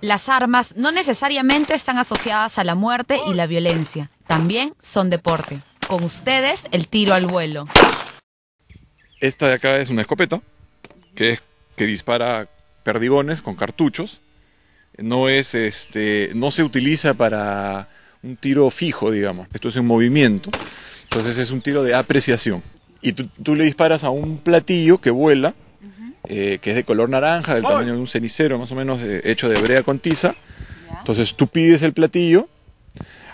Las armas no necesariamente están asociadas a la muerte y la violencia. También son deporte. Con ustedes, el tiro al vuelo. Esta de acá es una escopeta que, es, que dispara perdigones con cartuchos. No es este. no se utiliza para un tiro fijo, digamos. Esto es un movimiento. Entonces es un tiro de apreciación. Y tú, tú le disparas a un platillo que vuela, eh, que es de color naranja, del tamaño de un cenicero, más o menos eh, hecho de brea con tiza. Entonces tú pides el platillo,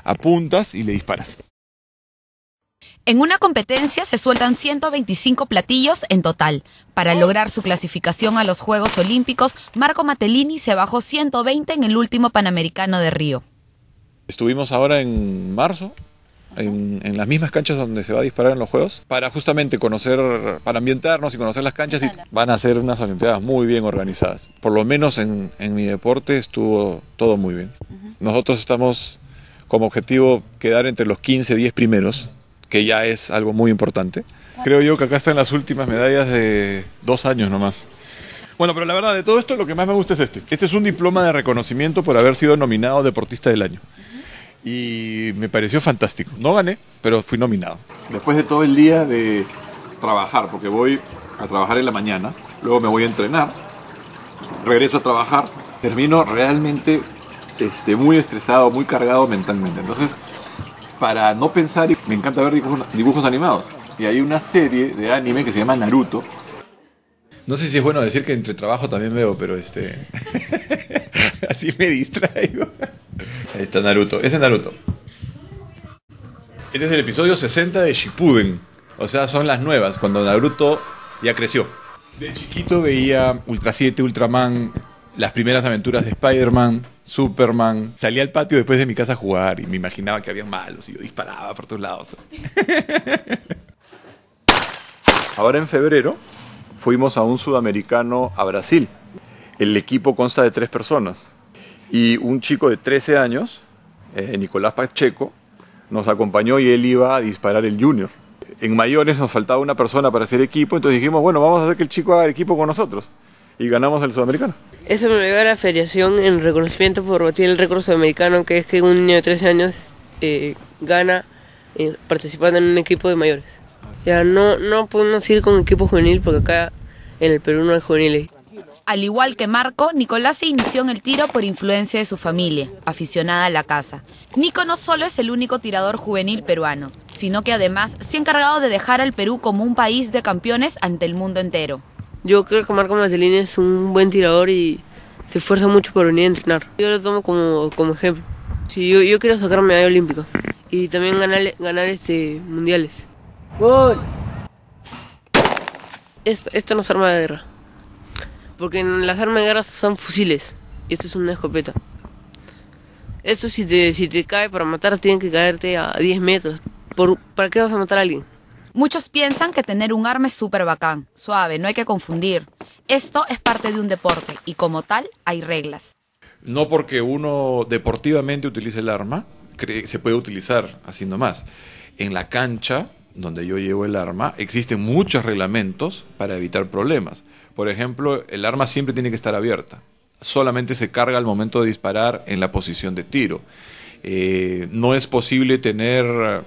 apuntas y le disparas. En una competencia se sueltan 125 platillos en total. Para lograr su clasificación a los Juegos Olímpicos, Marco Matellini se bajó 120 en el último Panamericano de Río. Estuvimos ahora en marzo, en, en las mismas canchas donde se va a disparar en los Juegos, para justamente conocer, para ambientarnos y conocer las canchas y van a ser unas Olimpiadas muy bien organizadas. Por lo menos en, en mi deporte estuvo todo muy bien. Nosotros estamos como objetivo quedar entre los 15, 10 primeros, que ya es algo muy importante. Creo yo que acá están las últimas medallas de dos años nomás. Bueno, pero la verdad de todo esto lo que más me gusta es este. Este es un diploma de reconocimiento por haber sido nominado Deportista del Año. Y me pareció fantástico. No gané, pero fui nominado. Después de todo el día de trabajar, porque voy a trabajar en la mañana, luego me voy a entrenar, regreso a trabajar, termino realmente este, muy estresado, muy cargado mentalmente. Entonces, para no pensar, me encanta ver dibujos, dibujos animados. Y hay una serie de anime que se llama Naruto. No sé si es bueno decir que entre trabajo también veo, pero este. Así me distraigo. Ahí está Naruto. Ese es Naruto. Este es el episodio 60 de Shippuden. O sea, son las nuevas, cuando Naruto ya creció. De chiquito veía Ultra 7, Ultraman, las primeras aventuras de Spider-Man, Superman. Salía al patio después de mi casa a jugar y me imaginaba que había malos y yo disparaba por todos lados. Ahora en febrero fuimos a un sudamericano a Brasil. El equipo consta de tres personas. Y un chico de 13 años, eh, Nicolás Pacheco, nos acompañó y él iba a disparar el junior. En mayores nos faltaba una persona para hacer equipo, entonces dijimos, bueno, vamos a hacer que el chico haga equipo con nosotros. Y ganamos el sudamericano. Eso me dio a la federación en reconocimiento por batir el récord sudamericano, que es que un niño de 13 años eh, gana eh, participando en un equipo de mayores. Ya no, no podemos ir con equipo juvenil porque acá en el Perú no hay juveniles. Al igual que Marco, Nicolás se inició en el tiro por influencia de su familia, aficionada a la caza. Nico no solo es el único tirador juvenil peruano, sino que además se ha encargado de dejar al Perú como un país de campeones ante el mundo entero. Yo creo que Marco Matelini es un buen tirador y se esfuerza mucho por venir a entrenar. Yo lo tomo como, como ejemplo. Sí, yo, yo quiero sacar medalla olímpica y también ganar, ganar este, mundiales. Esto, esto no es arma de guerra. Porque en las armas de guerra son fusiles. Y esto es una escopeta. Esto si te, si te cae para matar, tienen que caerte a 10 metros. ¿Por, ¿Para qué vas a matar a alguien? Muchos piensan que tener un arma es súper bacán, suave, no hay que confundir. Esto es parte de un deporte y como tal hay reglas. No porque uno deportivamente utilice el arma, cree- se puede utilizar haciendo más. En la cancha, donde yo llevo el arma, existen muchos reglamentos para evitar problemas. Por ejemplo, el arma siempre tiene que estar abierta. Solamente se carga al momento de disparar en la posición de tiro. Eh, no es posible tener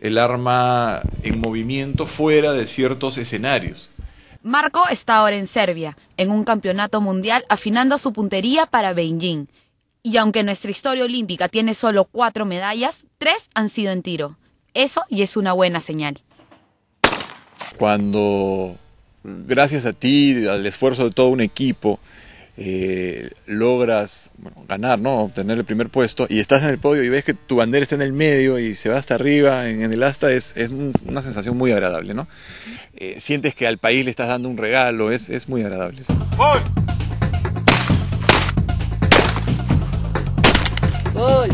el arma en movimiento fuera de ciertos escenarios. Marco está ahora en Serbia, en un campeonato mundial afinando su puntería para Beijing. Y aunque nuestra historia olímpica tiene solo cuatro medallas, tres han sido en tiro. Eso y es una buena señal. cuando gracias a ti, al esfuerzo de todo un equipo, eh, logras bueno, ganar, ¿no? obtener el primer puesto y estás en el podio y ves que tu bandera está en el medio y se va hasta arriba en, en el asta, es, es un- una sensación muy agradable. ¿no? Eh, sientes que al país le estás dando un regalo, es, es muy agradable. ¡Gol!